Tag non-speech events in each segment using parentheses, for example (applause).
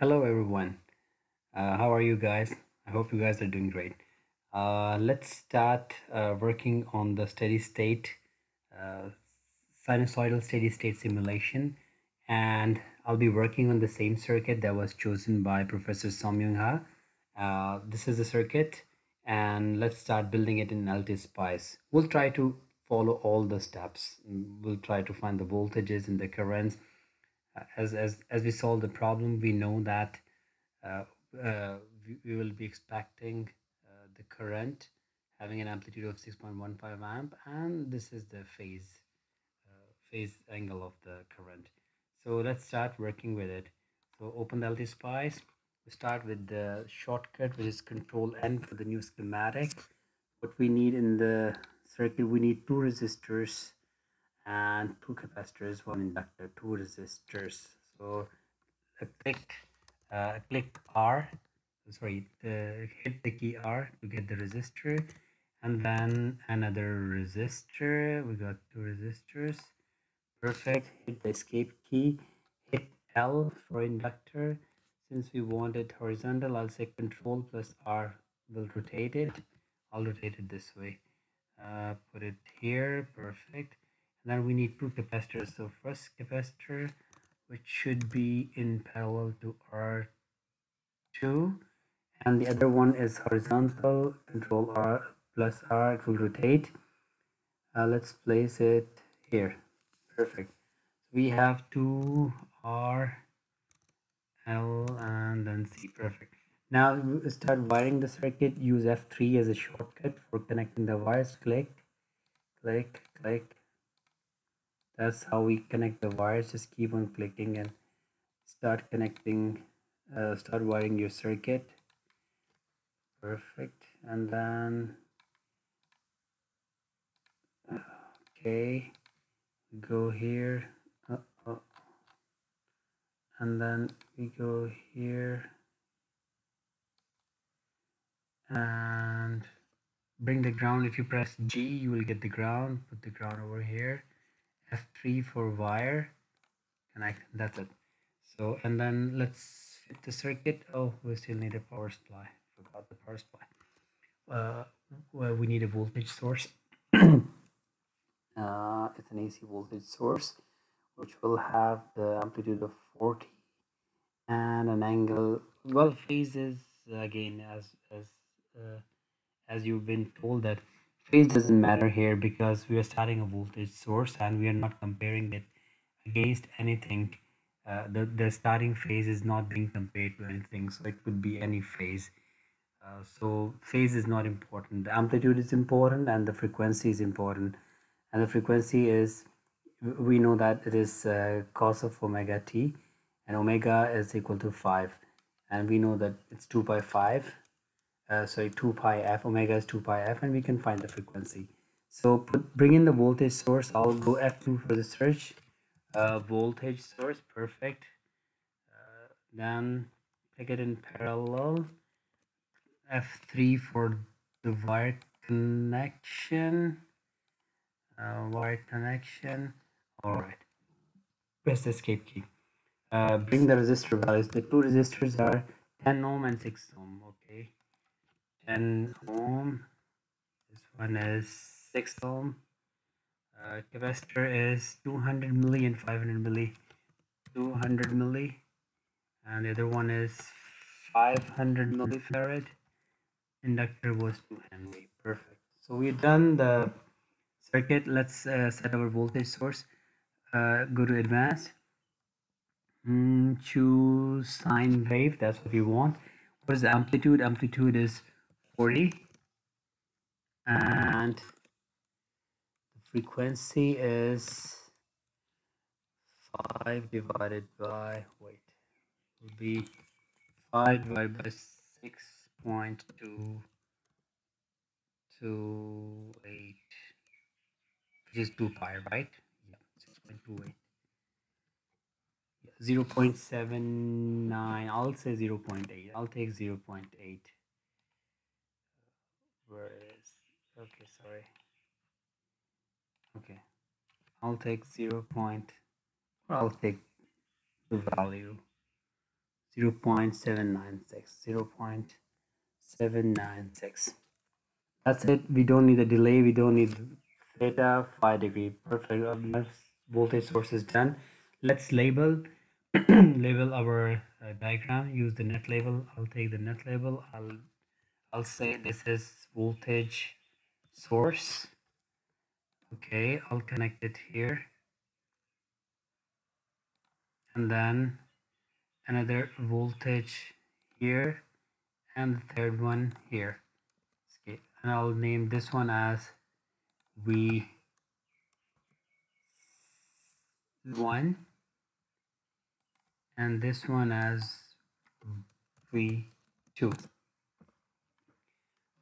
Hello everyone. Uh, how are you guys? I hope you guys are doing great. Uh, let's start uh, working on the steady state, uh, sinusoidal steady state simulation. And I'll be working on the same circuit that was chosen by Professor Somyung Ha. Uh, this is the circuit and let's start building it in LTSpice. We'll try to follow all the steps. We'll try to find the voltages and the currents as as as we solve the problem we know that uh, uh, we, we, will be expecting uh, the current having an amplitude of 6.15 amp and this is the phase phase angle of the current. So let's start working with it. So open the LTSpice we start with the shortcut which is control N for the new schematic. What we need in the circuit we need two resistors and two capacitors one inductor two resistors. So click uh, click R sorry the, hit the key R to get the resistor. And then another resistor we got two resistors. Perfect hit the escape key hit L for inductor. Since we want it horizontal I'll say control plus R will rotate it. I'll rotate it this way. Uh, put it here perfect then we need two capacitors so first capacitor which should be in parallel to R2 and the other one is horizontal control R plus R it will rotate. Uh, let's place it here. Perfect. We have two R L and then C. Perfect. Now start wiring the circuit. Use F3 as a shortcut for connecting the wires. Click click click that's how we connect the wires. Just keep on clicking and start connecting uh, start wiring your circuit. Perfect. And then okay go here. Uh, uh, and then we go here. And bring the ground. If you press G you will get the ground. Put the ground over here F3 for wire connect that's it. So and then let's fit the circuit. Oh we still need a power supply. Forgot the power supply. Uh, well we need a voltage source. (clears throat) Uh, it's an AC voltage source which will have the amplitude of 40 and an angle well phases again as as uh, as you've been told that phase doesn't matter here because we are starting a voltage source and we are not comparing it against anything. Uh, the, the starting phase is not being compared to anything so it could be any phase. Uh, so phase is not important. The amplitude is important and the frequency is important. And the frequency is we know that it is uh, cos of omega t and omega is equal to 5 and we know that it's 2 by 5 uh, sorry 2 pi f omega is 2 pi f and we can find the frequency. So put, bring in the voltage source. I'll go f2 for the search. Uh, voltage source perfect. Uh, then take it in parallel. F3 for the wire connection. Uh, wire connection. All right. Press the escape key. Uh, bring the resistor values. The two resistors are 10 ohm and 6 ohm okay 10 ohm this one is 6 ohm uh, capacitor is 200 milli and 500 milli. 200 milli. And the other one is 500 millifarad inductor was 2 henry perfect. So we've done the circuit. Let's uh, set our voltage source. Uh, go to advanced. Mm, choose sine wave. That's what we want. What is the amplitude? Amplitude is 40 and the frequency is 5 divided by wait will be 5 divided by 6.2 to 8 which is 2 pi right? Yeah 6.28 yeah, 0 0.79 i'll say 0 0.8 i'll take 0 0.8 where is. Okay sorry. Okay. I'll take 0 point or I'll take the value 0 0.796 0 0.796 that's it. We don't need a delay we don't need theta 5 degree perfect. Voltage source is done. Let's label (clears throat) label our uh, diagram. Use the net label. I'll take the net label. I'll i'll say this is voltage source. Okay i'll connect it here. And then another voltage here and the third one here. Okay and I'll name this one as V1 and this one as V2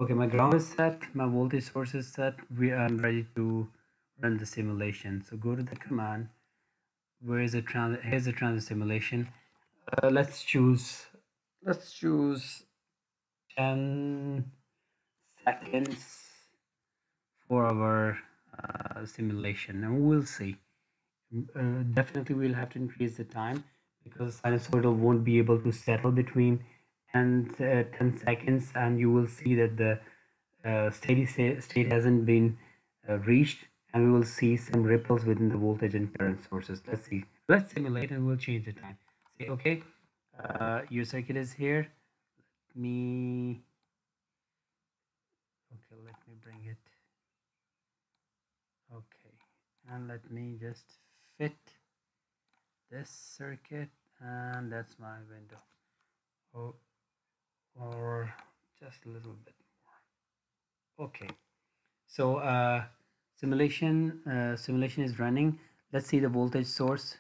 okay my ground is set my voltage source is set we are ready to run the simulation. So go to the command. Where is the trans here's the transient simulation. Uh, let's choose let's choose 10 seconds for our uh, simulation and we'll see. Uh, definitely we'll have to increase the time because the sinusoidal won't be able to settle between 10, uh, 10 seconds and you will see that the uh, steady state hasn't been uh, reached and we will see some ripples within the voltage and current sources. Let's see. Let's simulate and we'll change the time. Say okay uh, your circuit is here. Let me okay let me bring it. Okay and let me just fit this circuit and that's my window. oh, or just a little bit more. Okay. So uh, simulation uh, simulation is running. Let's see the voltage source.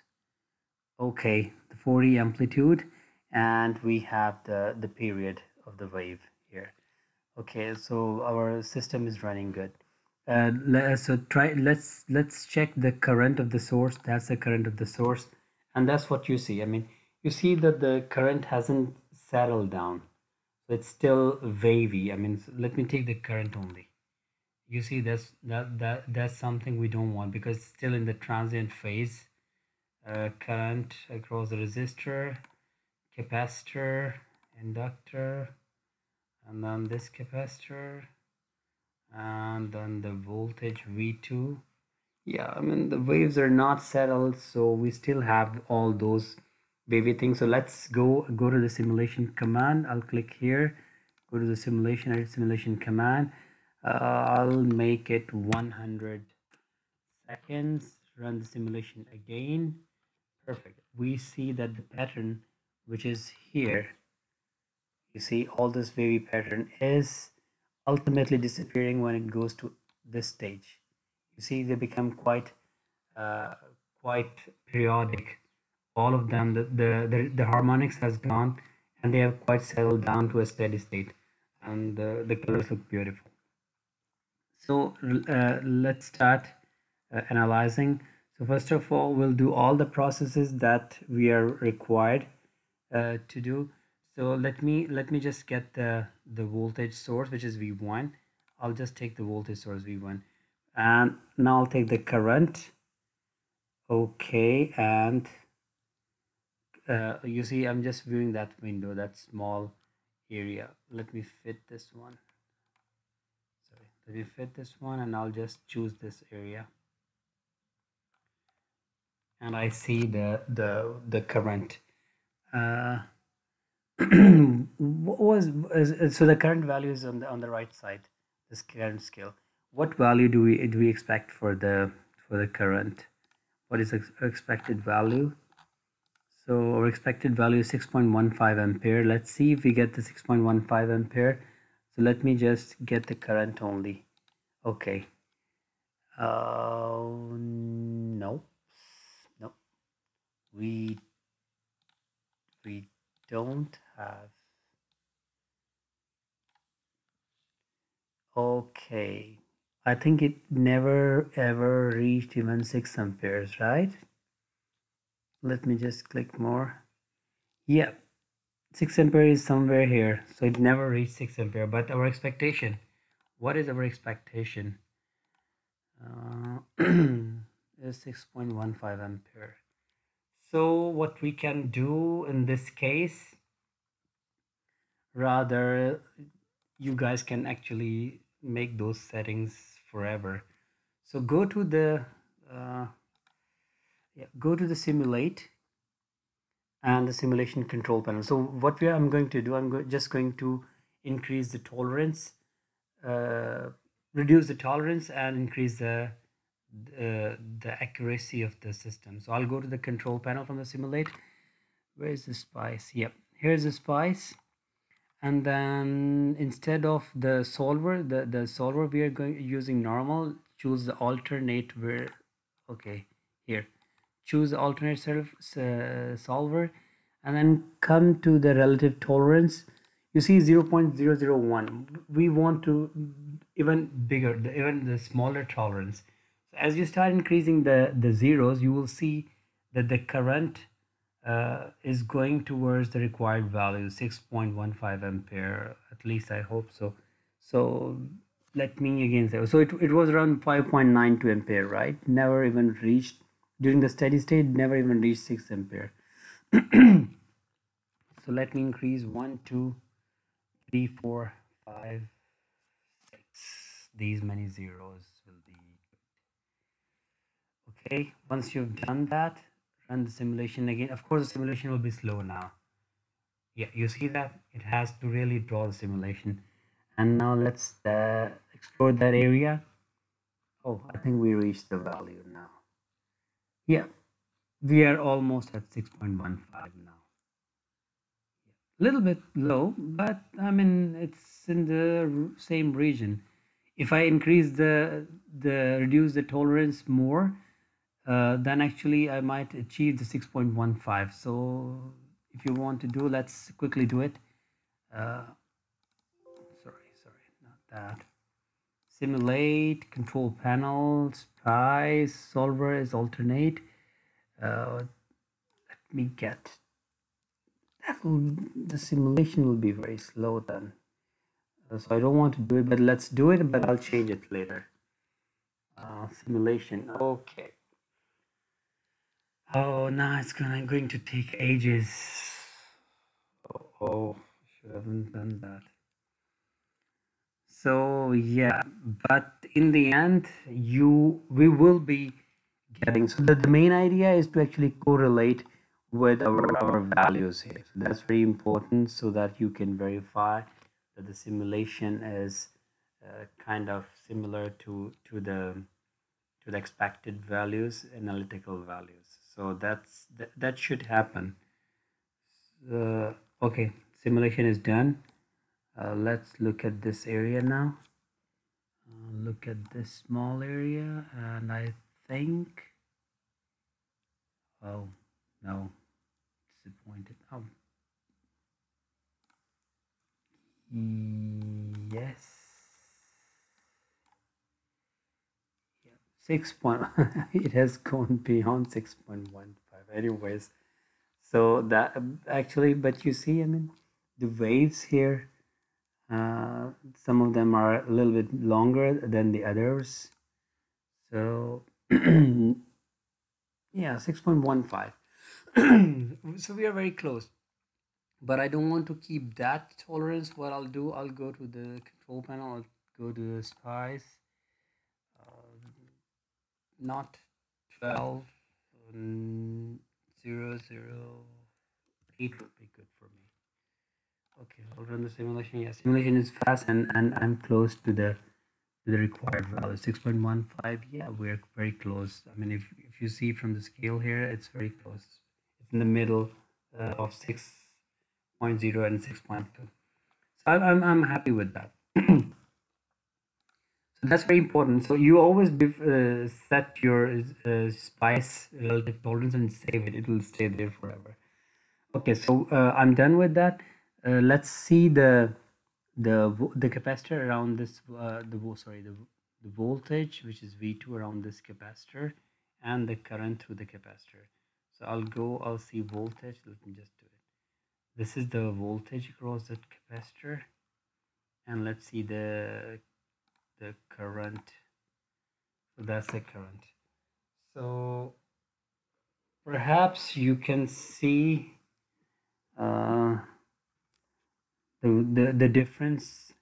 Okay the 40 amplitude and we have the the period of the wave here. Okay so our system is running good. Uh, let, so try let's let's check the current of the source. That's the current of the source and that's what you see. I mean you see that the current hasn't settled down so it's still wavy. I mean let me take the current only. You see that's that that that's something we don't want because it's still in the transient phase. Uh, current across the resistor capacitor inductor and then this capacitor and then the voltage v2 yeah i mean the waves are not settled so we still have all those wavy thing. so let's go go to the simulation command. I'll click here. Go to the simulation edit simulation command. Uh, I'll make it 100 seconds. Run the simulation again. Perfect. We see that the pattern which is here you see all this wavy pattern is ultimately disappearing when it goes to this stage. You see they become quite uh, quite periodic all of them the, the, the the harmonics has gone and they have quite settled down to a steady state and the, the colors look beautiful so uh, let's start uh, analyzing. So first of all, we'll do all the processes that we are required uh, to do. So let me let me just get the the voltage source, which is V1. I'll just take the voltage source V1, and now I'll take the current. Okay, and uh, you see, I'm just viewing that window, that small area. Let me fit this one. Sorry. Let me fit this one and I'll just choose this area. And I see the the the current uh, (clears throat) what was so the current value is on the on the right side this current scale. What value do we do we expect for the for the current? What is expected value so our expected value is 6.15 ampere. Let's see if we get the 6.15 ampere. So let me just get the current only. Okay. Uh, no. No. We we don't have. Okay. I think it never ever reached even 6 amperes right let me just click more. Yeah 6 ampere is somewhere here so it never reached 6 ampere but our expectation what is our expectation? Uh, (clears throat) is 6.15 ampere. So what we can do in this case rather you guys can actually make those settings forever. So go to the uh, yeah, go to the simulate and the simulation control panel. So what we are, I'm going to do I'm go just going to increase the tolerance uh, reduce the tolerance and increase the uh, the accuracy of the system. So I'll go to the control panel from the simulate. Where is the spice? Yep here's the spice. And then instead of the solver the the solver we are going using normal choose the alternate where okay here choose alternate self, uh, solver and then come to the relative tolerance. You see 0.001 we want to even bigger even the smaller tolerance. So as you start increasing the the zeros you will see that the current uh, is going towards the required value 6.15 ampere at least I hope so. So let me again say so it, it was around 5.92 ampere right? Never even reached during the steady state never even reached 6 ampere. (clears throat) So let me increase 1 2 3 4 5 6 these many zeros will be okay. Once you've done that run the simulation again. Of course the simulation will be slow now. Yeah you see that? It has to really draw the simulation. And now let's uh, explore that area. Oh i think we reached the value now yeah. We are almost at 6.15 now. A little bit low but i mean it's in the same region. If i increase the the reduce the tolerance more uh, then actually I might achieve the 6.15 so if you want to do let's quickly do it. Uh, sorry sorry not that simulate control panel spice solver is alternate uh, let me get that will, the simulation will be very slow then uh, so I don't want to do it but let's do it but I'll change it later uh, simulation okay Oh, now it's gonna going to take ages. Oh, oh, should haven't done that. So yeah, but in the end, you we will be getting. So the, the main idea is to actually correlate with our, our values here. So that's very important so that you can verify that the simulation is uh, kind of similar to to the to the expected values, analytical values so that's that, that should happen uh, okay simulation is done uh, let's look at this area now. Uh, look at this small area and I think oh no disappointed. Oh. Yes. Six point (laughs) it has gone beyond 6.15 anyways so that actually but you see i mean the waves here uh, some of them are a little bit longer than the others. So (clears throat) yeah 6.15 (clears throat) so we are very close. But i don't want to keep that tolerance. What i'll do i'll go to the control panel. I'll go to the spice. Not 12 um, 0 0 8 would be good okay i'll run the simulation yeah simulation is fast and and i'm close to the to the required value 6.15 yeah we're very close i mean if if you see from the scale here it's very close it's in the middle uh, of 6.0 and 6.2 so I'm, I'm, I'm happy with that (clears throat) so that's very important. So you always uh, set your uh, spice relative tolerance and save it. It will stay there forever. Okay, so uh, I'm done with that. Uh, let's see the the the capacitor around this uh, the sorry the the voltage which is V2 around this capacitor and the current through the capacitor. So I'll go. I'll see voltage. Let me just do it. This is the voltage across the capacitor, and let's see the the current so that's the current so perhaps you can see uh, So the, the difference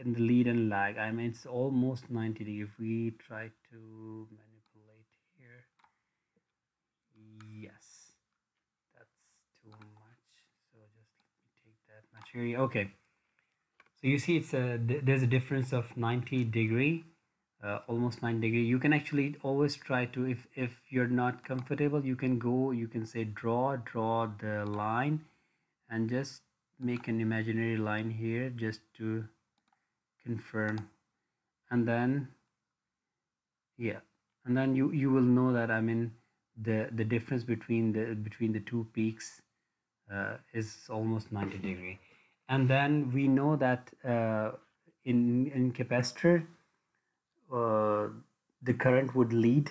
in the lead and lag, I mean, it's almost 90 degree. If we try to manipulate here, yes, that's too much. So just take that material. Okay. So you see it's a, there's a difference of 90 degree, uh, almost 9 degree. You can actually always try to, if, if you're not comfortable, you can go, you can say draw, draw the line and just make an imaginary line here just to confirm. And then yeah and then you you will know that i mean the the difference between the between the two peaks uh, is almost 90 degree. And then we know that uh, in in capacitor uh, the current would lead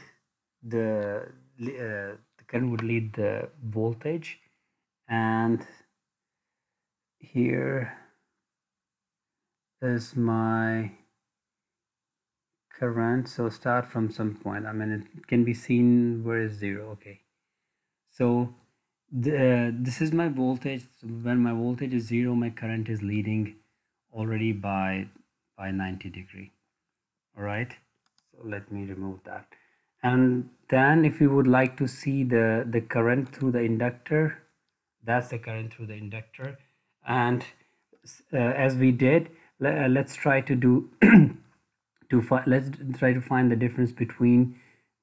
the uh, the current would lead the voltage and here is my current. So start from some point. I mean it can be seen where is zero. Okay. So the, uh, this is my voltage. So when my voltage is zero my current is leading already by by 90 degree. All right? So let me remove that. And then if you would like to see the the current through the inductor that's the current through the inductor and uh, as we did let, uh, let's try to do (clears throat) to find let's try to find the difference between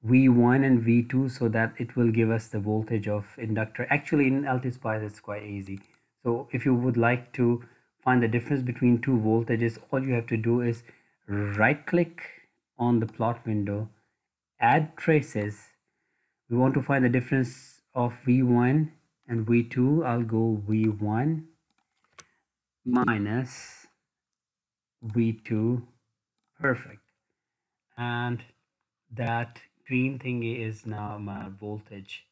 v1 and v2 so that it will give us the voltage of inductor. Actually in LTSpice it's quite easy. So if you would like to find the difference between two voltages all you have to do is right click on the plot window add traces. We want to find the difference of v1 and v2 i'll go v1 minus V2 perfect. And that green thing is now my voltage.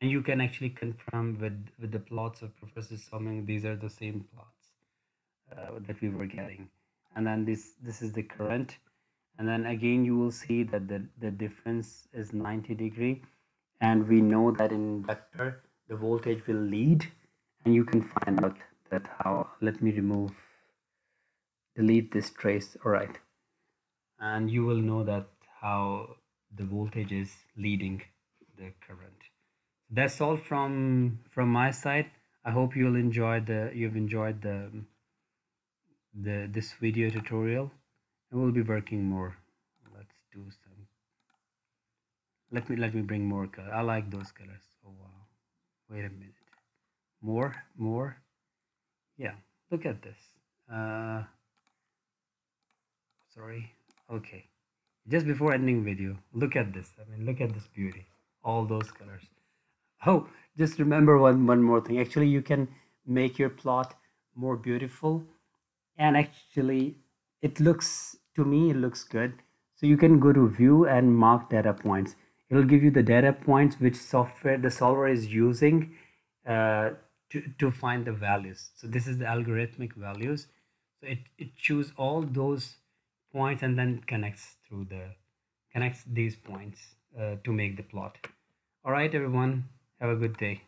And you can actually confirm with with the plots of Professor Summing these are the same plots uh, that we were getting. And then this this is the current. And then again you will see that the, the difference is 90 degree. And we know that in inductor the voltage will lead and you can find out that how let me remove delete this trace all right and you will know that how the voltage is leading the current. That's all from from my side. I hope you'll enjoy the you've enjoyed the the this video tutorial. And we'll be working more. Let's do some let me let me bring more color. I like those colors. Oh wow. Wait a minute. More more yeah look at this. Uh sorry. Okay. Just before ending video look at this. I mean look at this beauty. All those colors. Oh just remember one one more thing. Actually you can make your plot more beautiful. And actually it looks to me it looks good. So you can go to view and mark data points. It'll give you the data points which software the solver is using uh, to, to find the values. So this is the algorithmic values. So it, it choose all those points and then connects through the connects these points uh, to make the plot. All right everyone. Have a good day